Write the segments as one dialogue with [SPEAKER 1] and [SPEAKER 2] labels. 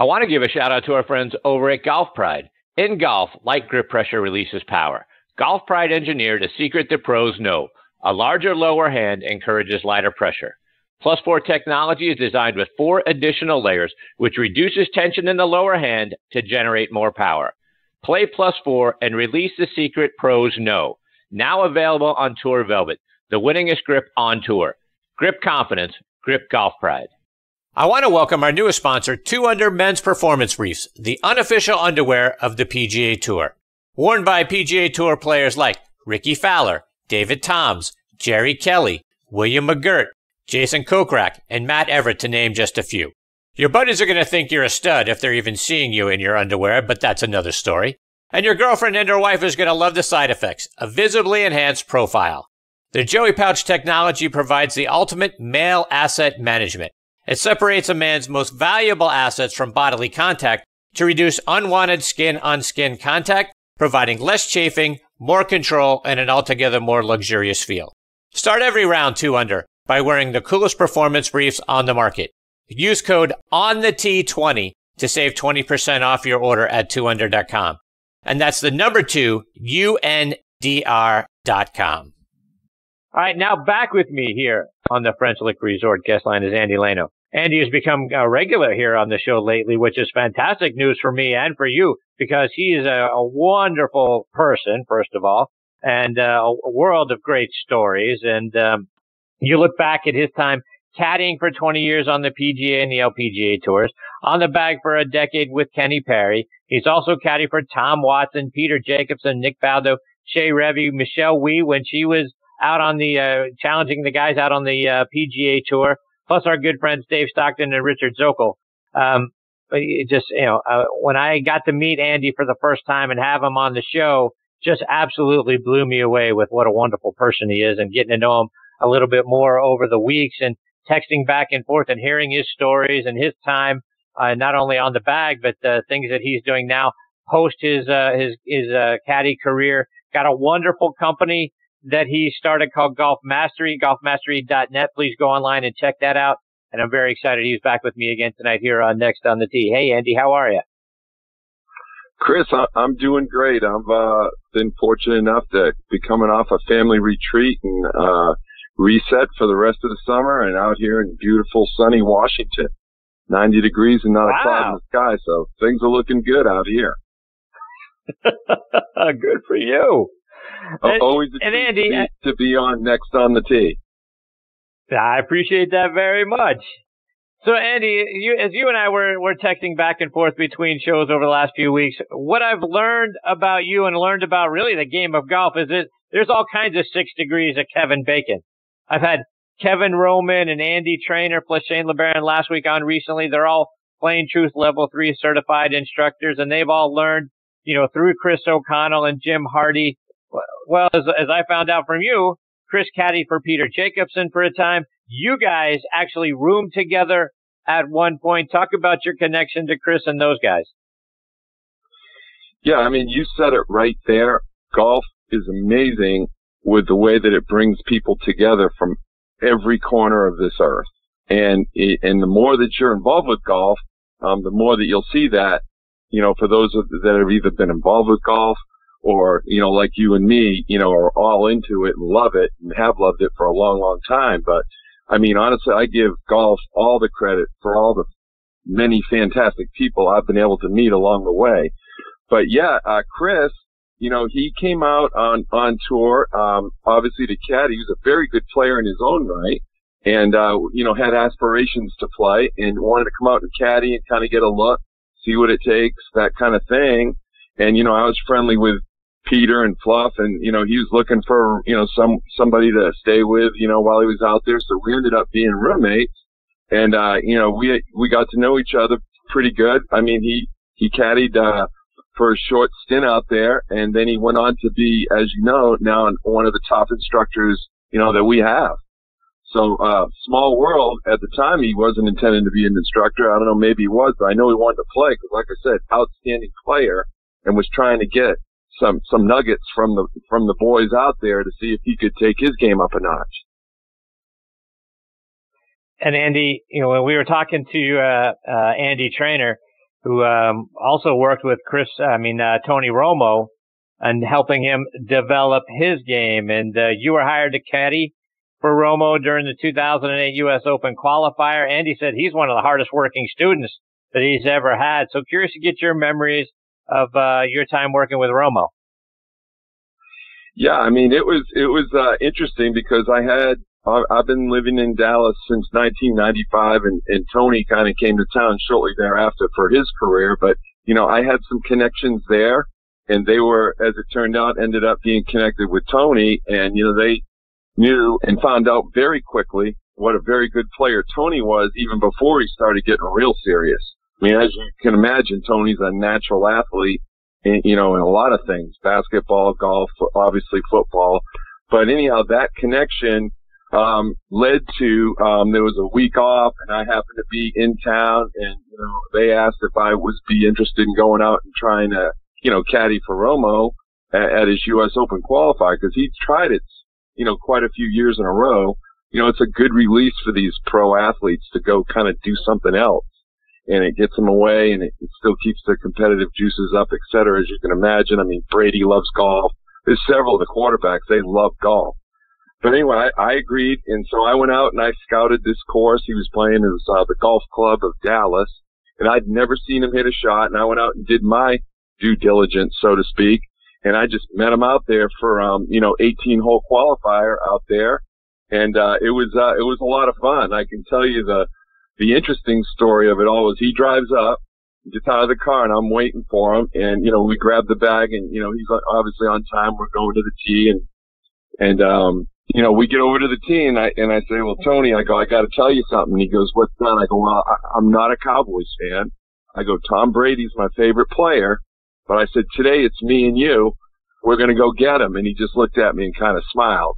[SPEAKER 1] I want to give a shout out to our friends over at Golf Pride. In golf, light grip pressure releases power. Golf Pride engineered a secret that pros know. A larger lower hand encourages lighter pressure. Plus 4 technology is designed with four additional layers, which reduces tension in the lower hand to generate more power. Play Plus 4 and release the secret pros know. Now available on Tour Velvet, the winningest grip on tour. Grip confidence, grip golf pride. I want to welcome our newest sponsor, 2 Under Men's Performance Briefs, the unofficial underwear of the PGA Tour. Worn by PGA Tour players like Rickie Fowler, David Toms, Jerry Kelly, William McGirt, Jason Kokrak, and Matt Everett, to name just a few. Your buddies are going to think you're a stud if they're even seeing you in your underwear, but that's another story. And your girlfriend and her wife is going to love the side effects a visibly enhanced profile. The Joey Pouch technology provides the ultimate male asset management. It separates a man's most valuable assets from bodily contact to reduce unwanted skin on skin contact, providing less chafing, more control, and an altogether more luxurious feel. Start every round two under by wearing the coolest performance briefs on the market. Use code on the T20 to save 20% off your order at 2under.com. And that's the number two, UNDR.com. All right, now back with me here on the French Lick Resort guest line is Andy Lano. Andy has become a regular here on the show lately, which is fantastic news for me and for you because he is a, a wonderful person, first of all, and uh, a world of great stories. And um, you look back at his time caddying for 20 years on the PGA and the LPGA tours, on the bag for a decade with Kenny Perry. He's also caddy for Tom Watson, Peter Jacobsen, Nick Faldo, Shea Revie, Michelle Wie when she was out on the uh, challenging the guys out on the uh, PGA tour, plus our good friends Dave Stockton and Richard Zokol. Um, just you know, uh, when I got to meet Andy for the first time and have him on the show, just absolutely blew me away with what a wonderful person he is, and getting to know him a little bit more over the weeks and texting back and forth and hearing his stories and his time, uh, not only on the bag but the things that he's doing now post his uh, his his uh, caddy career. Got a wonderful company that he started called Golf Mastery, golfmastery.net. Please go online and check that out. And I'm very excited he's back with me again tonight here on Next on the Tee. Hey, Andy, how are you?
[SPEAKER 2] Chris, I'm doing great. I've uh, been fortunate enough to be coming off a family retreat and uh, reset for the rest of the summer and out here in beautiful sunny Washington. 90 degrees and not wow. a cloud in the sky, so things are looking good out here.
[SPEAKER 1] good for you.
[SPEAKER 2] Uh, and, Always a and Andy, uh, to be on next on the tee.
[SPEAKER 1] I appreciate that very much. So Andy, you, as you and I were, were texting back and forth between shows over the last few weeks, what I've learned about you and learned about really the game of golf is that there's all kinds of six degrees of Kevin Bacon. I've had Kevin Roman and Andy Trainer plus Shane LeBaron last week on recently. They're all Plane Truth Level 3 certified instructors, and they've all learned, you know, through Chris O'Connell and Jim Hardy, well, as, as I found out from you, Chris Caddy for Peter Jacobsen for a time. You guys actually roomed together at one point. Talk about your connection to Chris and those guys.
[SPEAKER 2] Yeah, I mean, you said it right there. Golf is amazing with the way that it brings people together from every corner of this earth. And, and the more that you're involved with golf, um, the more that you'll see that, you know, for those that have either been involved with golf or, you know, like you and me, you know, are all into it and love it and have loved it for a long, long time. But I mean, honestly, I give golf all the credit for all the many fantastic people I've been able to meet along the way. But yeah, uh, Chris, you know, he came out on, on tour, um, obviously to caddy. He was a very good player in his own right and, uh, you know, had aspirations to play and wanted to come out and caddy and kind of get a look, see what it takes, that kind of thing. And, you know, I was friendly with Peter and Fluff, and you know he was looking for you know some somebody to stay with, you know, while he was out there. So we ended up being roommates, and uh, you know we we got to know each other pretty good. I mean he he caddied uh, for a short stint out there, and then he went on to be, as you know, now one of the top instructors you know that we have. So uh, small world. At the time, he wasn't intending to be an instructor. I don't know, maybe he was, but I know he wanted to play because, like I said, outstanding player, and was trying to get some some nuggets from the from the boys out there to see if he could take his game up a notch.
[SPEAKER 1] And Andy, you know, when we were talking to uh, uh, Andy Trainer, who um, also worked with Chris, I mean uh, Tony Romo, and helping him develop his game. And uh, you were hired to caddy for Romo during the 2008 U.S. Open qualifier. Andy said he's one of the hardest working students that he's ever had. So curious to get your memories of uh, your time working with Romo.
[SPEAKER 2] Yeah, I mean it was it was uh, interesting because I had I've been living in Dallas since 1995, and, and Tony kind of came to town shortly thereafter for his career. But you know, I had some connections there, and they were, as it turned out, ended up being connected with Tony, and you know, they knew and found out very quickly what a very good player Tony was, even before he started getting real serious. I mean, as you can imagine, Tony's a natural athlete, in, you know, in a lot of things: basketball, golf, obviously football. But anyhow, that connection um, led to um, there was a week off, and I happened to be in town, and you know they asked if I was be interested in going out and trying to you know caddy for Romo at, at his U.S. Open qualifier because he'd tried it you know quite a few years in a row. You know it's a good release for these pro athletes to go kind of do something else, and it gets them away, and it, it still keeps their competitive juices up, et cetera. As you can imagine, I mean Brady loves golf. There's several of the quarterbacks they love golf but anyway, I, I agreed, and so I went out and I scouted this course. He was playing at uh, the golf club of Dallas, and I'd never seen him hit a shot. And I went out and did my due diligence, so to speak, and I just met him out there for um, you know, 18 hole qualifier out there, and uh, it was uh, it was a lot of fun. I can tell you the the interesting story of it all was he drives up, gets out of the car, and I'm waiting for him, and you know, we grab the bag, and you know, he's obviously on time. We're going to the tee, and and um you know, we get over to the tee and I, and I say, well, Tony, I go, I got to tell you something. He goes, what's that? I go, well, I, I'm not a Cowboys fan. I go, Tom Brady's my favorite player, but I said, today it's me and you. We're to go get him. And he just looked at me and kind of smiled.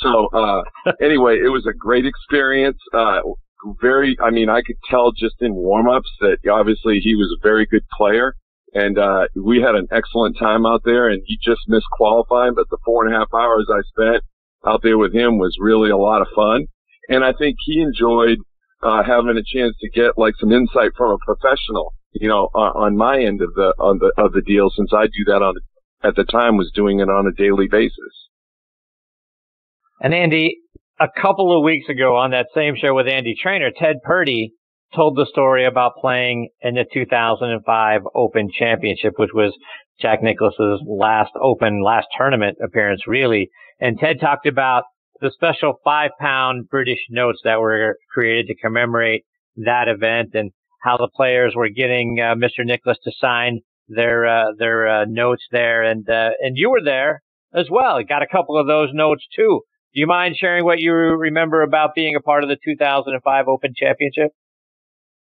[SPEAKER 2] So, uh, anyway, it was a great experience. Uh, very, I mean, I could tell just in warm-ups that obviously he was a very good player. And, uh, we had an excellent time out there and he just missed qualifying, but the four and a half hours I spent out there with him was really a lot of fun. And I think he enjoyed uh, having a chance to get like some insight from a professional, you know, on, on my end of the on the of the deal since I do that on at the time was doing it on a daily basis.
[SPEAKER 1] And Andy, a couple of weeks ago on that same show with Andy Trainer, Ted Purdy told the story about playing in the 2005 Open Championship, which was Jack Nicklaus's last Open, last tournament appearance, really. And Ted talked about the special five pound British notes that were created to commemorate that event and how the players were getting uh, Mr. Nicklaus to sign their uh, their uh, notes there, and uh, and you were there as well. You got a couple of those notes too. Do you mind sharing what you remember about being a part of the 2005 Open Championship?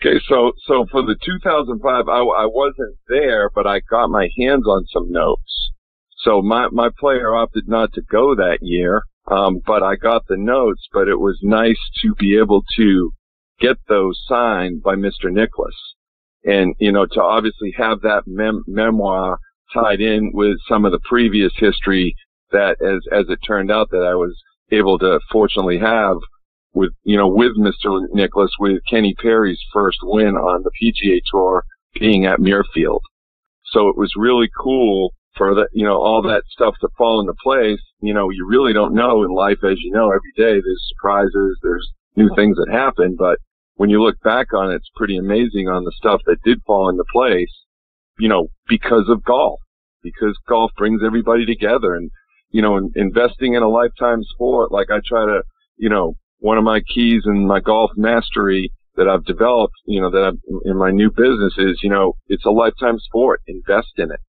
[SPEAKER 2] Okay, so so for the 2005, I, I wasn't there, but I got my hands on some notes. So my my player opted not to go that year, um, but I got the notes. But it was nice to be able to get those signed by Mr. Nicklaus, and you know to obviously have that mem- memoir tied in with some of the previous history that, as as it turned out, that I was able to fortunately have with you know with Mr. Nicklaus with Kenny Perry's first win on the PGA Tour being at Muirfield. So it was really cool for that you know all that stuff to fall into place. You know, you really don't know in life, as you know, every day there's surprises, there's new things that happen, but when you look back on it, it's pretty amazing on the stuff that did fall into place, you know, because of golf, because golf brings everybody together and, you know, in, investing in a lifetime sport, like I try to, you know, one of my keys in my golf mastery that I've developed, you know, that I'm in my new business is, you know, it's a lifetime sport. Invest in it.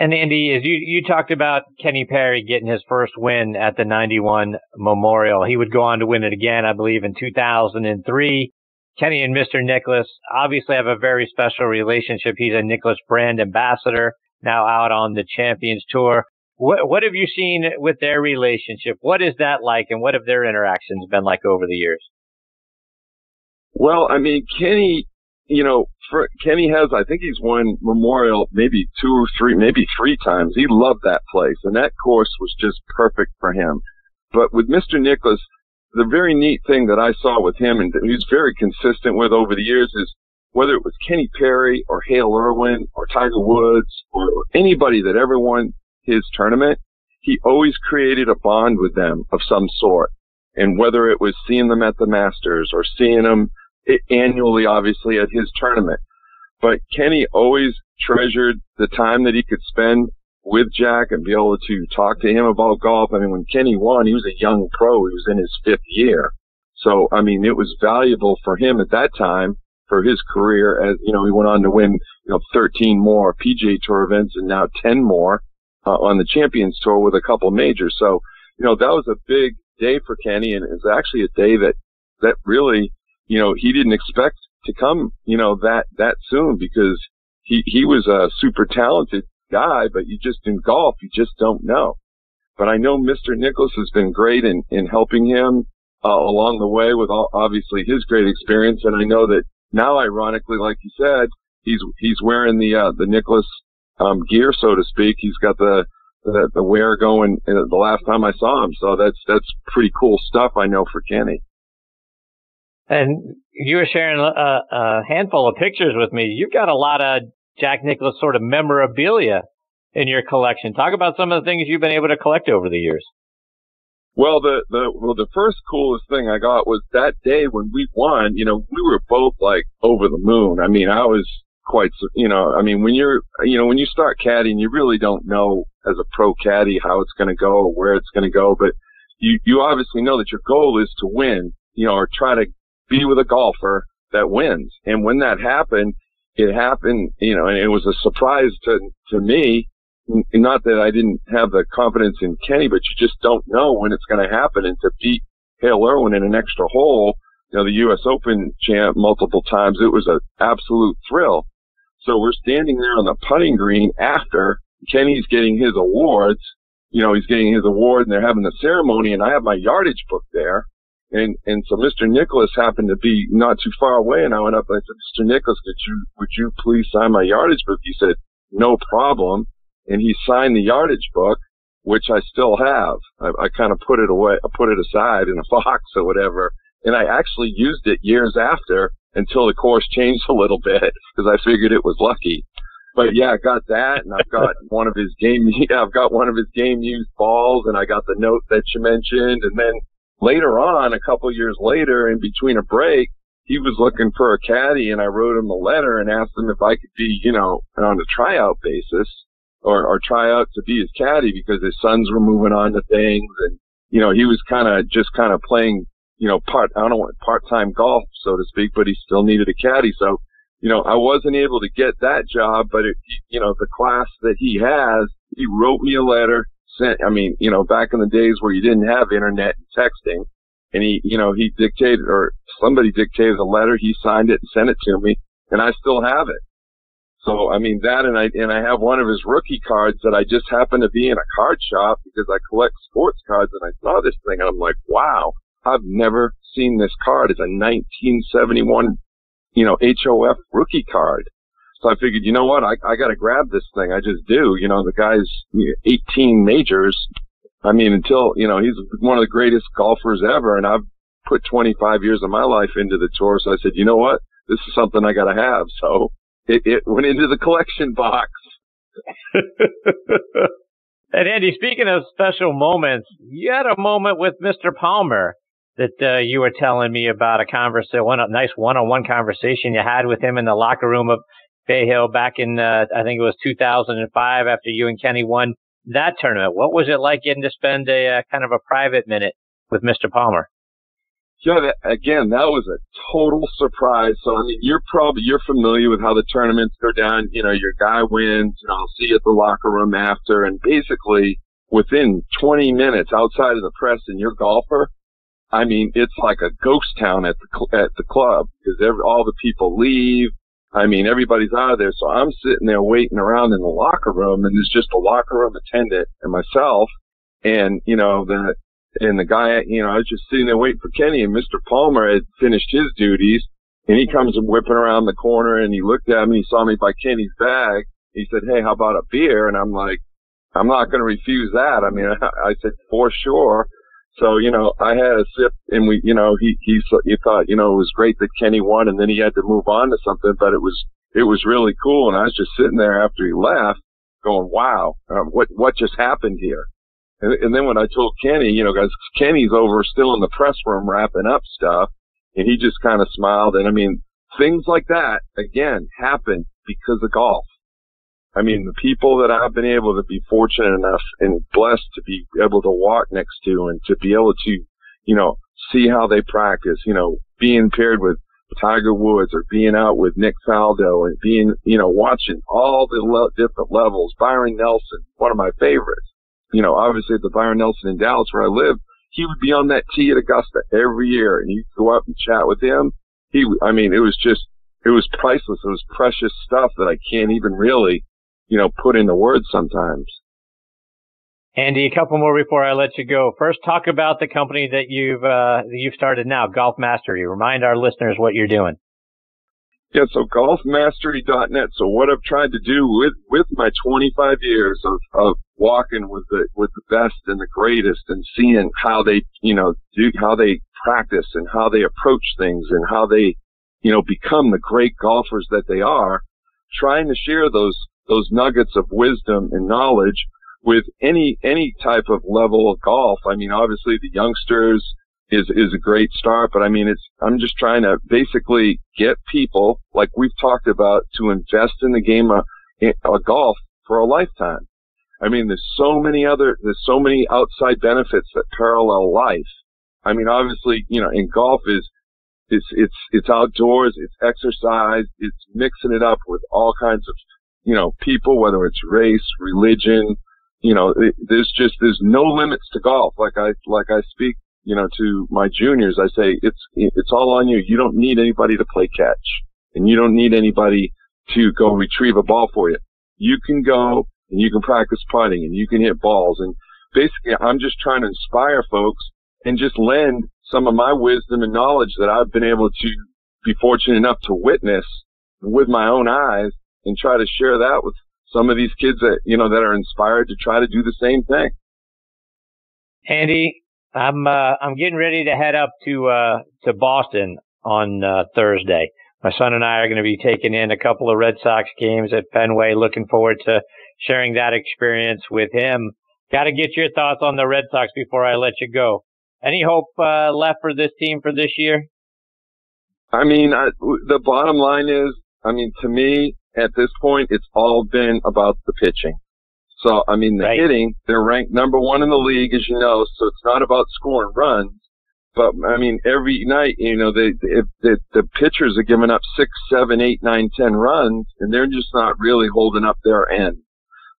[SPEAKER 1] And Andy, as you, you talked about Kenny Perry getting his first win at the 91 Memorial, he would go on to win it again, I believe, in 2003. Kenny and Mr. Nicklaus obviously have a very special relationship. He's a Nicklaus brand ambassador now out on the Champions Tour. What what have you seen with their relationship? What is that like, and what have their interactions been like over the years?
[SPEAKER 2] Well, I mean, Kenny, you know, for, Kenny has, I think he's won Memorial maybe two or three, maybe three times. He loved that place, and that course was just perfect for him. But with Mr. Nicklaus, the very neat thing that I saw with him, and he's very consistent with over the years, is whether it was Kenny Perry or Hale Irwin or Tiger Woods or anybody that ever won his tournament, he always created a bond with them of some sort. And whether it was seeing them at the Masters or seeing them annually, obviously at his tournament, but Kenny always treasured the time that he could spend with Jack and be able to talk to him about golf. I mean, when Kenny won, he was a young pro. He was in his fifth year. So, I mean, it was valuable for him at that time for his career as, you know, he went on to win, you know, 13 more PGA Tour events and now 10 more uh, on the Champions Tour with a couple majors. So, you know, that was a big day for Kenny and it was actually a day that, that really, you know, he didn't expect to come, you know, that, that soon because he, he was a super talented guy, but you just in golf, you just don't know. But I know Mr. Nicklaus has been great in, in helping him uh, along the way with all, obviously his great experience. And I know that now, ironically, like you said, he's, he's wearing the, uh, the Nicklaus, um, gear, so to speak. He's got the, the, the wear going uh, the last time I saw him. So that's, that's pretty cool stuff I know for Kenny.
[SPEAKER 1] And you were sharing a, a handful of pictures with me. You've got a lot of Jack Nicklaus sort of memorabilia in your collection. Talk about some of the things you've been able to collect over the years.
[SPEAKER 2] Well, the, the, well, the first coolest thing I got was that day when we won, you know, we were both like over the moon. I mean, I was quite, you know, I mean, when you're, you know, when you start caddying, you really don't know as a pro caddy how it's going to go or where it's going to go, but you, you obviously know that your goal is to win, you know, or try to be with a golfer that wins. And when that happened, it happened, you know, and it was a surprise to, to me not that I didn't have the confidence in Kenny, but you just don't know when it's going to happen. And to beat Hale Irwin in an extra hole, you know, the U.S. Open champ multiple times, it was an absolute thrill. So we're standing there on the putting green after Kenny's getting his awards. You know, he's getting his award and they're having the ceremony and I have my yardage book there. And, and so Mr. Nicklaus happened to be not too far away and I went up and I said, Mr. Nicklaus, could you, would you please sign my yardage book? He said, no problem and he signed the yardage book, which I still have. I, I kind of put it away, I put it aside in a box or whatever. And I actually used it years after until the course changed a little bit because I figured it was lucky. But yeah, I got that and I've got one of his game, yeah, I've got one of his game used balls and I got the note that you mentioned. And then later on, a couple years later, in between a break, he was looking for a caddy and I wrote him a letter and asked him if I could be, you know, on a tryout basis or, or try out to be his caddy because his sons were moving on to things and, you know, he was kind of just kind of playing, you know, part, I don't know, part-time golf, so to speak, but he still needed a caddy. So, you know, I wasn't able to get that job, but it, you know, the class that he has, he wrote me a letter, sent, I mean, you know, back in the days where you didn't have internet and texting and he, you know, he dictated or somebody dictated a letter, he signed it and sent it to me and I still have it. So I mean that, and I and I have one of his rookie cards that I just happened to be in a card shop because I collect sports cards, and I saw this thing, and I'm like, wow, I've never seen this card. It's a 1971, you know, HOF rookie card. So I figured, you know what, I I got to grab this thing. I just do. You know, the guy's 18 majors. I mean, until you know, he's one of the greatest golfers ever, and I've put 25 years of my life into the tour. So I said, you know what, this is something I got to have. So it, it went into the collection box.
[SPEAKER 1] and Andy, speaking of special moments, you had a moment with Mr. Palmer that uh, you were telling me about a conversation, one a nice one-on-one conversation you had with him in the locker room of Bay Hill back in, uh, I think it was 2005 after you and Kenny won that tournament. What was it like getting to spend a uh, kind of a private minute with Mr. Palmer?
[SPEAKER 2] Yeah, that, again, that was a total surprise. So, I mean, you're probably, you're familiar with how the tournaments go down. You know, your guy wins, know, I'll see you at the locker room after. And basically within 20 minutes outside of the press and your golfer, I mean, it's like a ghost town at the, cl- at the club because all the people leave. I mean, everybody's out of there. So I'm sitting there waiting around in the locker room and there's just a locker room attendant and myself. And, you know, the, and the guy, you know, I was just sitting there waiting for Kenny and Mr. Palmer had finished his duties and he comes whipping around the corner and he looked at me, he saw me by Kenny's bag. He said, Hey, how about a beer? And I'm like, I'm not going to refuse that. I mean, I, I said, for sure. So, you know, I had a sip and we, you know, he, he, he thought, you know, it was great that Kenny won and then he had to move on to something, but it was, it was really cool. And I was just sitting there after he left going, wow, uh, what, what just happened here? And, and then when I told Kenny, you know, guys, Kenny's over still in the press room wrapping up stuff and he just kind of smiled. And I mean, things like that again happen because of golf. I mean, the people that I've been able to be fortunate enough and blessed to be able to walk next to and to be able to, you know, see how they practice, you know, being paired with Tiger Woods or being out with Nick Faldo and being, you know, watching all the le- different levels. Byron Nelson, one of my favorites. You know, obviously the Byron Nelson in Dallas where I live, he would be on that tee at Augusta every year and you'd go up and chat with him. He, I mean, it was just, it was priceless. It was precious stuff that I can't even really you know, put into words sometimes.
[SPEAKER 1] Andy, a couple more before I let you go. First, talk about the company that you've uh, that you've started now, Golf Mastery. Remind our listeners what you're doing.
[SPEAKER 2] Yeah, so golfmastery.net. So what I've tried to do with with my 25 years of of walking with the with the best and the greatest, and seeing how they you know do how they practice and how they approach things and how they you know become the great golfers that they are, trying to share those those nuggets of wisdom and knowledge with any any type of level of golf. I mean, obviously the youngsters is is a great start, but I mean, it's I'm just trying to basically get people like we've talked about to invest in the game of, eh, of golf for a lifetime. I mean, there's so many other there's so many outside benefits that parallel life. I mean, obviously, you know, in golf is it's it's it's outdoors, it's exercise, it's mixing it up with all kinds of you know, people, whether it's race, religion, you know, it, there's just, there's no limits to golf. Like I, like I speak, you know, to my juniors, I say, it's, it's all on you. You don't need anybody to play catch and you don't need anybody to go retrieve a ball for you. You can go and you can practice putting and you can hit balls. And basically I'm just trying to inspire folks and just lend some of my wisdom and knowledge that I've been able to be fortunate enough to witness with my own eyes and try to share that with some of these kids that, you know, that are inspired to try to do the same thing.
[SPEAKER 1] Andy, I'm, uh, I'm getting ready to head up to, uh, to Boston on, uh, Thursday. My son and I are going to be taking in a couple of Red Sox games at Fenway. Looking forward to sharing that experience with him. Got to get your thoughts on the Red Sox before I let you go. Any hope uh, left for this team for this year?
[SPEAKER 2] I mean, I, the bottom line is, I mean, to me, at this point, it's all been about the pitching. So, I mean, the right. hitting, they're ranked number one in the league, as you know, so it's not about scoring runs. But, I mean, every night, you know, they, they, the, the pitchers are giving up six, seven, eight, nine, ten runs, and they're just not really holding up their end.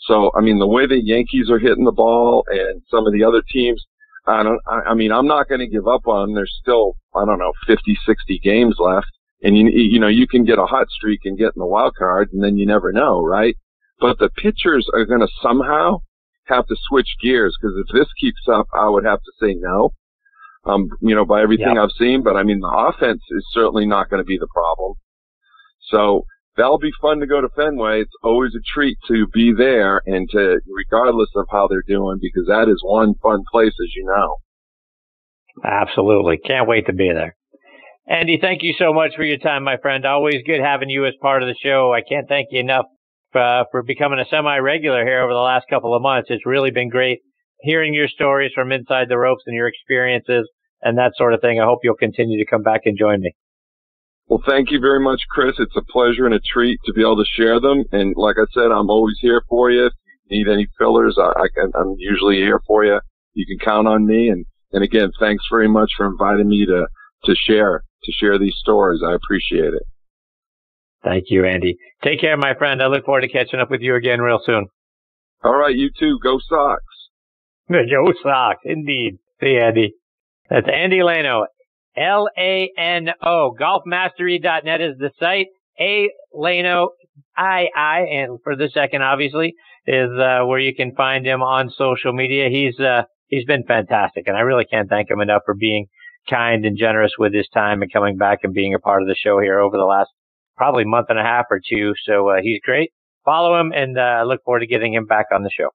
[SPEAKER 2] So, I mean, the way the Yankees are hitting the ball and some of the other teams, I don't, I, I mean, I'm not going to give up on them. There's still, I don't know, 50, 60 games left and you you know you can get a hot streak and get in the wild card, and then you never know, right? But the pitchers are going to somehow have to switch gears because if this keeps up, I would have to say no. Um, you know, by everything yep. I've seen, but I mean the offense is certainly not going to be the problem. So that'll be fun to go to Fenway. It's always a treat to be there and to, regardless of how they're doing, because that is one fun place, as you know.
[SPEAKER 1] Absolutely. Can't wait to be there. Andy, thank you so much for your time, my friend. Always good having you as part of the show. I can't thank you enough uh, for becoming a semi-regular here over the last couple of months. It's really been great hearing your stories from inside the ropes and your experiences and that sort of thing. I hope you'll continue to come back and join me.
[SPEAKER 2] Well, thank you very much, Chris. It's a pleasure and a treat to be able to share them. And like I said, I'm always here for you. If you need any fillers, I, I can, I'm usually here for you. You can count on me. And, and again, thanks very much for inviting me to, to share to share these stories. I appreciate it.
[SPEAKER 1] Thank you, Andy. Take care, my friend. I look forward to catching up with you again real soon.
[SPEAKER 2] All right, you too. Go Sox.
[SPEAKER 1] Go Sox, indeed. See, Andy. That's Andy Lano. L-A-N-O. Golfmastery.net is the site. A Lano, I-I, and for the second, obviously, is uh, where you can find him on social media. He's uh, he's been fantastic, and I really can't thank him enough for being kind and generous with his time and coming back and being a part of the show here over the last probably month and a half or two. So uh, he's great. Follow him and uh, look forward to getting him back on the show.